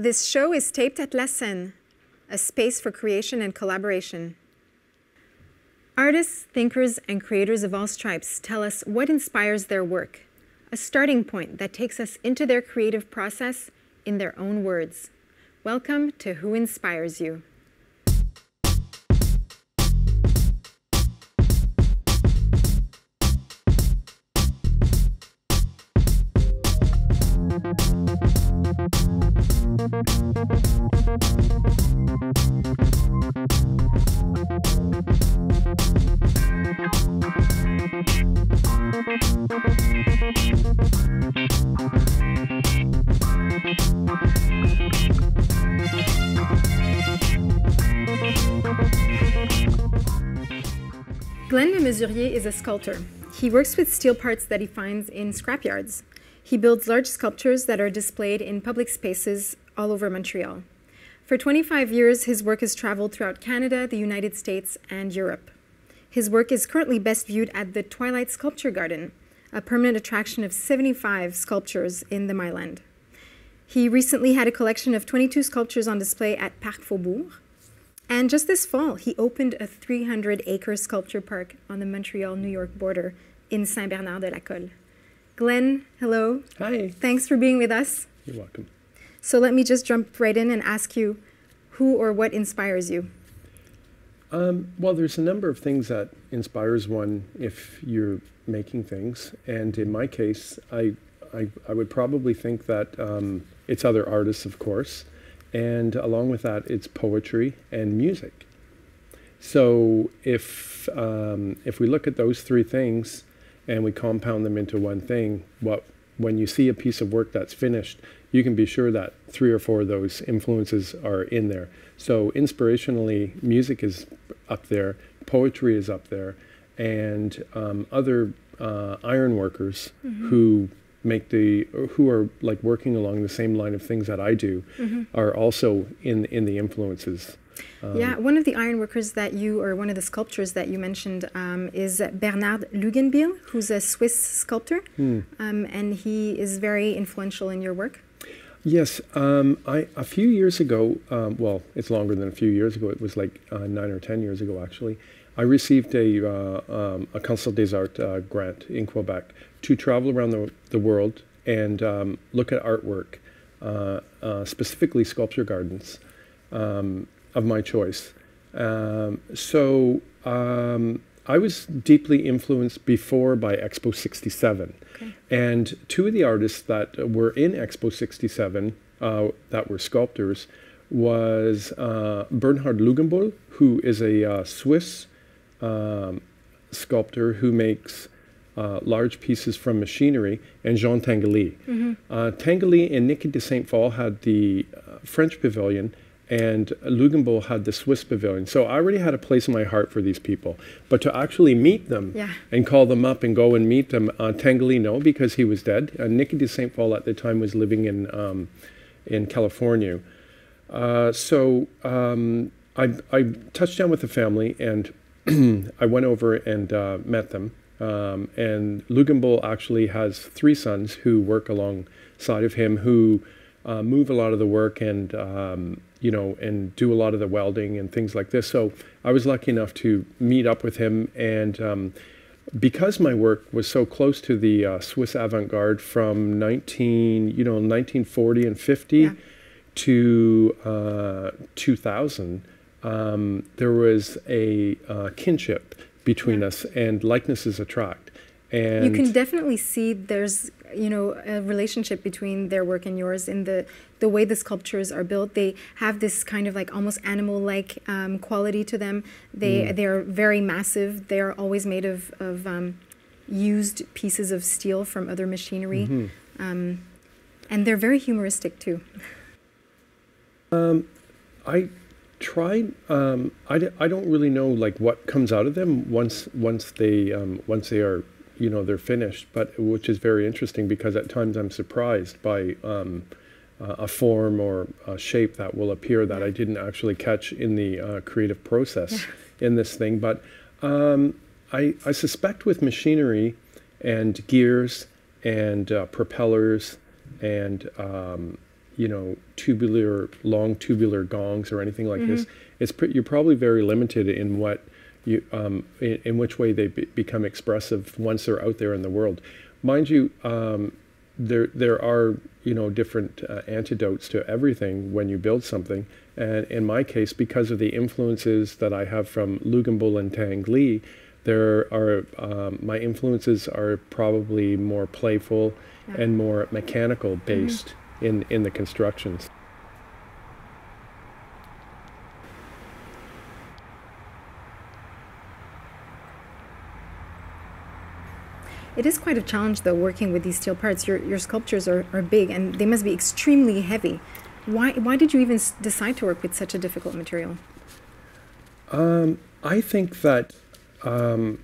This show is taped at La a space for creation and collaboration. Artists, thinkers, and creators of all stripes tell us what inspires their work, a starting point that takes us into their creative process in their own words. Welcome to Who Inspires You. Mesurier is a sculptor. He works with steel parts that he finds in scrapyards. He builds large sculptures that are displayed in public spaces all over Montreal. For 25 years, his work has traveled throughout Canada, the United States, and Europe. His work is currently best viewed at the Twilight Sculpture Garden, a permanent attraction of 75 sculptures in the Mile End. He recently had a collection of 22 sculptures on display at Parc Faubourg. And just this fall, he opened a 300 acre sculpture park on the Montreal New York border in Saint Bernard de la Colle. Glen, hello. Hi. Thanks for being with us. You're welcome. So let me just jump right in and ask you who or what inspires you? Um, well, there's a number of things that inspires one if you're making things, and in my case, I I, I would probably think that um, it's other artists, of course, and along with that, it's poetry and music. So if um, if we look at those three things, and we compound them into one thing, what when you see a piece of work that's finished, you can be sure that three or four of those influences are in there. So inspirationally, music is up there, poetry is up there, and um, other uh, iron workers mm-hmm. who make the who are like working along the same line of things that I do mm-hmm. are also in in the influences. Um, yeah, one of the ironworkers that you, or one of the sculptors that you mentioned, um, is Bernhard Luginbühl, who's a Swiss sculptor, hmm. um, and he is very influential in your work. Yes, um, I a few years ago. Um, well, it's longer than a few years ago. It was like uh, nine or ten years ago, actually. I received a uh, um, a Conseil des Arts uh, grant in Quebec to travel around the, the world and um, look at artwork, uh, uh, specifically sculpture gardens um, of my choice. Um, so um, I was deeply influenced before by Expo 67. Okay. And two of the artists that were in Expo 67 uh, that were sculptors was uh, Bernhard Luginbühl, who is a uh, Swiss um, sculptor who makes uh, large pieces from machinery, and Jean Tinguely. Mm-hmm. Uh, Tinguely and Niki de Saint Phalle had the uh, French pavilion, and Luginbühl had the Swiss pavilion. So I already had a place in my heart for these people. But to actually meet them yeah. and call them up and go and meet them, uh, Tinguely, no, because he was dead. Uh, Niki de St. Phalle at the time was living in, um, in California. Uh, so um, I, I, touched down with the family and I went over and uh, met them. Um, and Luginbühl actually has three sons who work alongside of him who uh, move a lot of the work and um, you know, and do a lot of the welding and things like this. So I was lucky enough to meet up with him, and um, because my work was so close to the uh, Swiss avant-garde from 19, you know, 1940 and 50 yeah. to uh, 2000, um, there was a uh, kinship between yeah. us, and likenesses attract. And you can definitely see there's you know a relationship between their work and yours in the the way the sculptures are built they have this kind of like almost animal like um, quality to them they mm. they're very massive they're always made of of um, used pieces of steel from other machinery mm-hmm. um, and they're very humoristic too um, I tried um, I d- I don't really know like what comes out of them once once they um, once they are you know they're finished, but which is very interesting because at times I'm surprised by um, uh, a form or a shape that will appear that I didn't actually catch in the uh, creative process in this thing. But um, I, I, suspect with machinery and gears and uh, propellers and um, you know, tubular, long tubular gongs or anything like this. It's you're probably very limited in what you, um, in, in which way they be- become expressive once they're out there in the world. Mind you, um, there there are you know different uh, antidotes to everything when you build something. And in my case, because of the influences that I have from Luginbühl and Tinguely, there are um, my influences are probably more playful and more mechanical based in in the constructions. It is quite a challenge, though, working with these steel parts. Your, your sculptures are, are big and they must be extremely heavy. Why, why did you even s- decide to work with such a difficult material? I think that, um,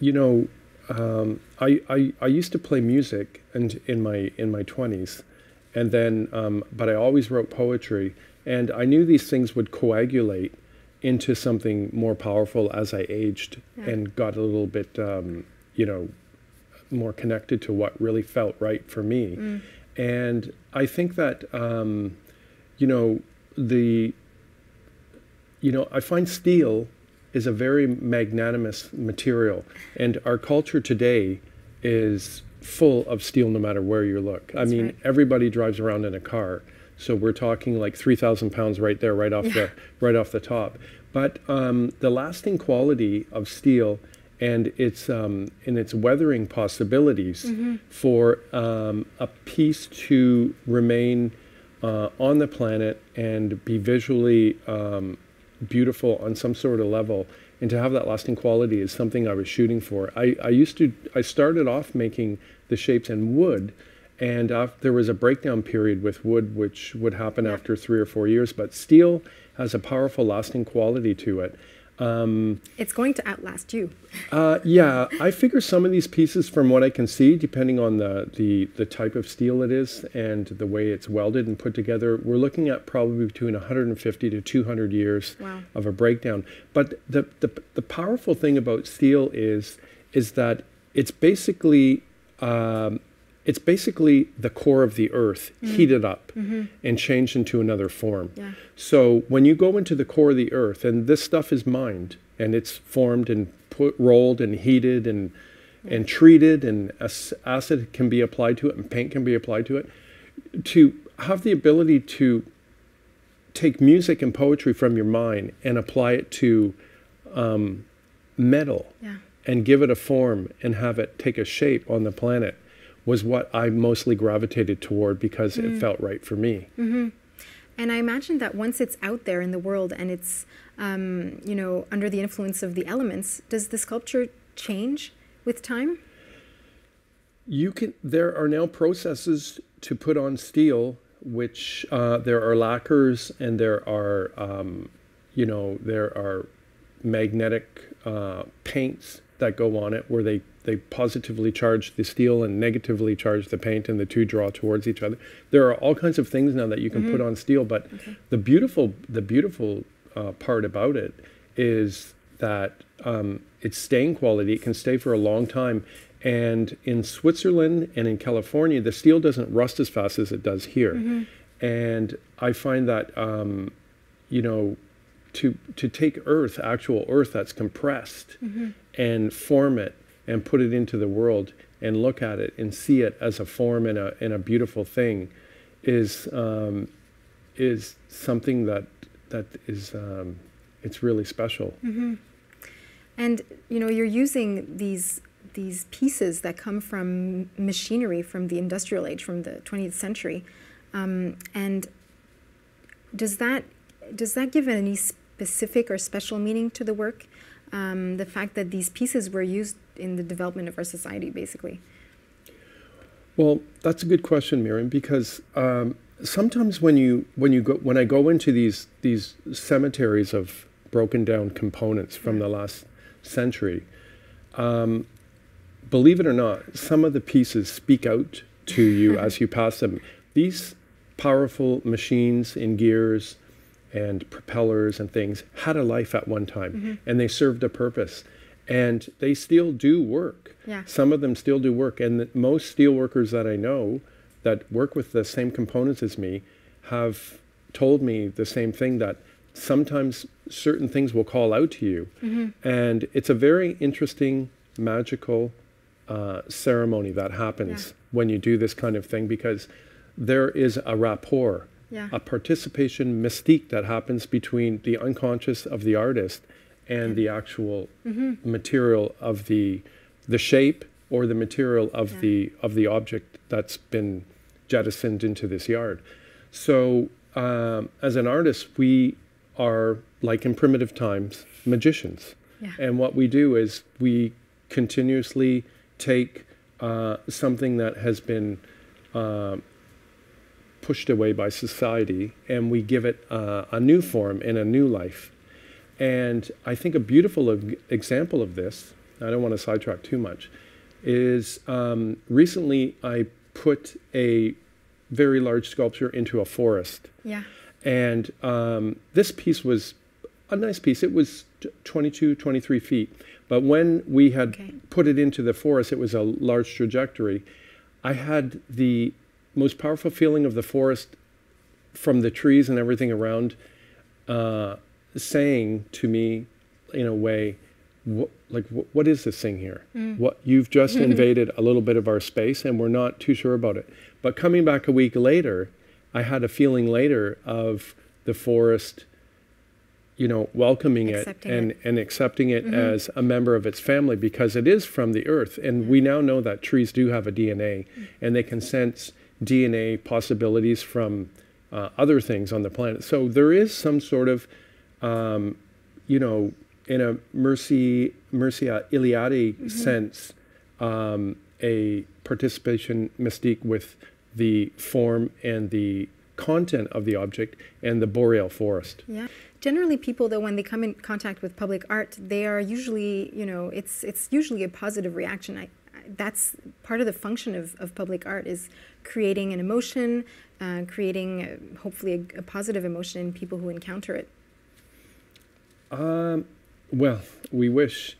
you know, um, I, I, I used to play music and in my in my twenties, and then um, but I always wrote poetry, and I knew these things would coagulate into something more powerful as I aged Yeah. and got a little bit, um, you know, more connected to what really felt right for me, and I think that, um, you know, the you know, I find steel is a very magnanimous material, and our culture today is full of steel no matter where you look. I mean, right. everybody drives around in a car, so we're talking like three thousand pounds right there, right off Yeah. the right off the top. But um, the lasting quality of steel and its um, in its weathering possibilities Mm-hmm. for um, a piece to remain uh, on the planet and be visually um, beautiful on some sort of level and to have that lasting quality is something I was shooting for. I, I used to I started off making the shapes in wood and uh, there was a breakdown period with wood which would happen after three or four years but steel has a powerful lasting quality to it. Um, It's going to outlast you. uh, yeah, I figure some of these pieces, from what I can see, depending on the, the, the type of steel it is and the way it's welded and put together, we're looking at probably between 150 to 200 years Wow. of a breakdown. But the, the, the powerful thing about steel is, is that it's basically um, it's basically the core of the earth heated up and changed into another form. Yeah. So when you go into the core of the earth, and this stuff is mined, and it's formed and put, rolled and heated and and treated, and acid can be applied to it, and paint can be applied to it, to have the ability to take music and poetry from your mind and apply it to um, metal Yeah. and give it a form and have it take a shape on the planet was what I mostly gravitated toward because it felt right for me. And I imagine that once it's out there in the world and it's, um, you know, under the influence of the elements, does the sculpture change with time? You can. There are now processes to put on steel, which uh, there are lacquers and there are, um, you know, there are magnetic uh, paints that go on it where they they positively charge the steel and negatively charge the paint, and the two draw towards each other. There are all kinds of things now that you can put on steel, but the beautiful the beautiful uh, part about it is that um, its staying quality. It can stay for a long time. And in Switzerland and in California, the steel doesn't rust as fast as it does here. And I find that, um, you know, to, to take earth, actual earth that's compressed, and form it and put it into the world and look at it and see it as a form and a, and a beautiful thing is, um, is something that, that is, um, it's really special. And you know, you're using these these pieces that come from machinery from the industrial age, from the 20th century, um, and does that does that give any specific or special meaning to the work? Um, the fact that these pieces were used in the development of our society, basically. Well, that's a good question, Miriam, because um, sometimes when you when you go when I go into these these cemeteries of broken down components from the last century, um, believe it or not, some of the pieces speak out to you as you pass them. These powerful machines and gears and propellers and things had a life at one time, and they served a purpose, and they still do work. Yeah. Some of them still do work, and the, most steel workers that I know that work with the same components as me have told me the same thing that sometimes certain things will call out to you. Mm-hmm. And it's a very interesting, magical uh, ceremony that happens yeah. when you do this kind of thing because there is a rapport, yeah. a participation mystique that happens between the unconscious of the artist and the actual mm-hmm. material of the the shape or the material of yeah. the of the object that's been jettisoned into this yard. So um, as an artist, we are like in primitive times magicians, yeah. and what we do is we continuously take uh, something that has been uh, pushed away by society and we give it uh, a new form and a new life. And I think a beautiful example of this, I don't want to sidetrack too much, is um, recently I put a very large sculpture into a forest. Yeah. And um, this piece was a nice piece. It was 22, 23 feet. But when we had okay. put it into the forest, it was a large trajectory. I had the most powerful feeling of the forest from the trees and everything around uh, saying to me in a way, what, like wh- what is this thing here? Mm. What you've just invaded a little bit of our space, and we're not too sure about it. But coming back a week later, I had a feeling later of the forest, you know, welcoming accepting it and it. and accepting it mm-hmm. as a member of its family because it is from the earth, and we now know that trees do have a DNA, mm. and they can sense DNA possibilities from uh, other things on the planet. So there is some sort of, um, you know, in a Mircea Mircea Eliade mm-hmm. sense, um, a participation mystique with the form and the content of the object and the boreal forest. Yeah. Generally, people though, when they come in contact with public art, they are usually, you know, it's it's usually a positive reaction. I, that's part of the function of, of public art is creating an emotion, uh, creating a, hopefully a, a, positive emotion in people who encounter it. Um, well, we wish,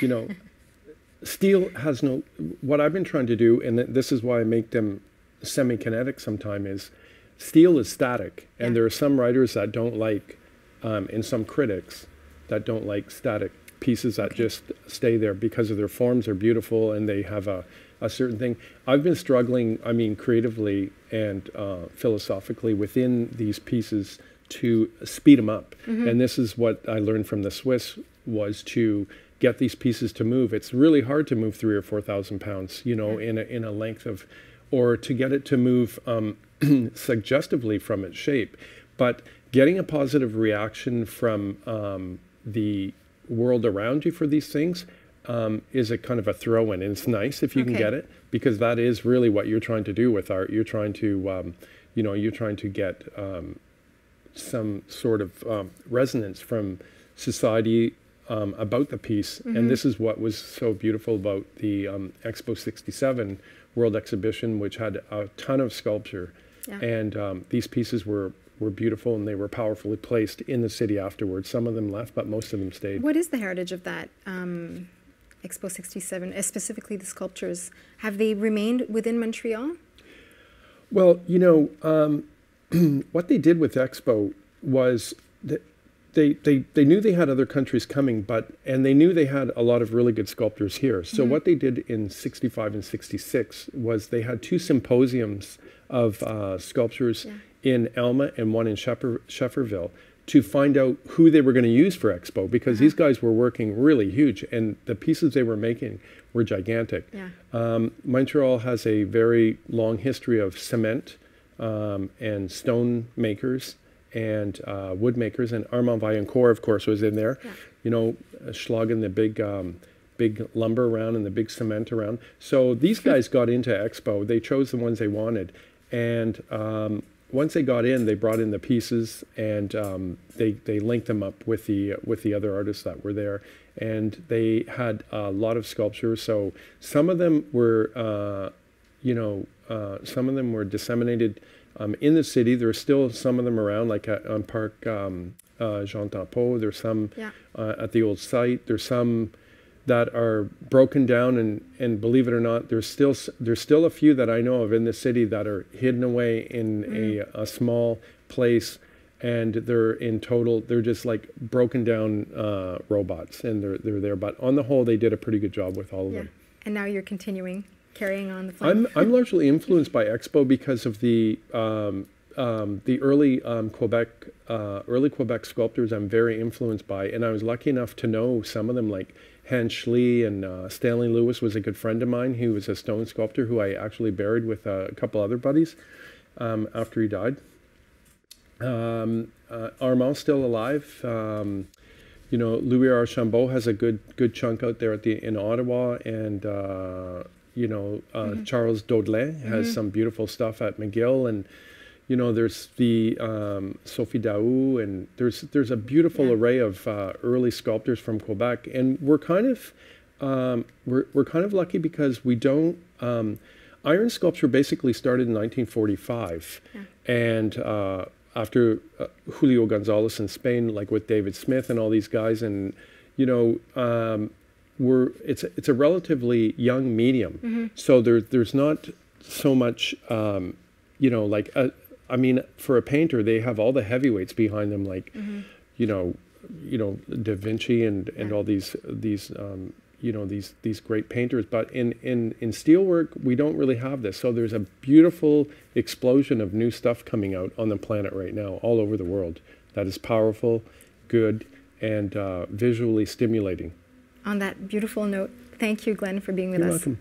you know, steel has no. What I've been trying to do, and this is why I make them semi-kinetic. Sometime is steel is static, and yeah. there are some writers that don't like, um, and some critics that don't like static pieces that okay. just stay there because of their forms are beautiful and they have a, a certain thing. I've been struggling, I mean, creatively and uh, philosophically within these pieces to speed them up. Mm-hmm. And this is what I learned from the Swiss was to get these pieces to move. It's really hard to move three or four thousand pounds, you know, in a in a length of, or to get it to move um, suggestively from its shape. But getting a positive reaction from um, the world around you for these things um, is a kind of a throw in. And it's nice if you okay. can get it because that is really what you're trying to do with art. You're trying to, um, you know, you're trying to get um, some sort of um, resonance from society um, about the piece. Mm-hmm. And this is what was so beautiful about the um, Expo 67 World Exhibition, which had a ton of sculpture. Yeah. And these pieces were were beautiful and they were powerfully placed in the city afterwards. Some of them left, but most of them stayed. What is the heritage of that um, Expo 67, uh, specifically the sculptures? Have they remained within Montreal? Well, you know, um, what they did with Expo was that they, they, they knew they had other countries coming, but and they knew they had a lot of really good sculptors here. So mm-hmm. what they did in '65 and '66 was they had two symposiums of uh, sculptures yeah in Alma and one in Scheffer, Schefferville to find out who they were going to use for Expo because uh-huh. these guys were working really huge and the pieces they were making were gigantic. Yeah. Um, Montreal has a very long history of cement um, and stone makers and uh, wood makers, and Armand Vaillancourt, of course, was in there. Yeah. You know, slugging the big. Um, big lumber around and the big cement around. So these guys got into Expo. They chose the ones they wanted, and um, once they got in, they brought in the pieces and um, they they linked them up with the with the other artists that were there, and they had a lot of sculptures. So some of them were, uh, you know, uh, some of them were disseminated um, in the city. There are still some of them around, like at, on Park um, uh, Jean Talbot. There's some yeah. Uh, at the old site. There's some that are broken down and, and believe it or not, there's still there's still a few that I know of in the city that are hidden away in a, a small place and they're in total they're just like broken down uh, robots and they're they're there. But on the whole they did a pretty good job with all of Yeah. them. And now you're continuing, carrying on the flame. I'm I'm largely influenced by Expo because of the um, um, the early um, Quebec uh, early Quebec sculptors. I'm very influenced by, and I was lucky enough to know some of them, like Hans Schleeh and uh, Stanley Lewis was a good friend of mine. He was a stone sculptor who I actually buried with uh, a couple other buddies um, after he died. Um, uh, Armand's still alive. Um, you know, Louis Archambault has a good good chunk out there at the in Ottawa, and uh, you know, uh, Charles Daudelin has some beautiful stuff at McGill, and you know, there's the um, Sophie Daou, and there's there's a beautiful Yeah. array of uh, early sculptors from Quebec, and we're kind of um, we're we're kind of lucky because we don't. Um, iron sculpture basically started in 1945, and uh, after uh, Julio Gonzalez in Spain, like with David Smith and all these guys, and you know, um, we're it's a- it's a relatively young medium, so there there's not so much, um, you know, like uh, I mean, for a painter, they have all the heavyweights behind them, like you know, you know, Da Vinci and and all these these. Um, you know these these great painters. But in in in steelwork we don't really have this. So there's a beautiful explosion of new stuff coming out on the planet right now all over the world that is powerful good and uh, visually stimulating On that beautiful note, thank you, Glen, for being with you're us. welcome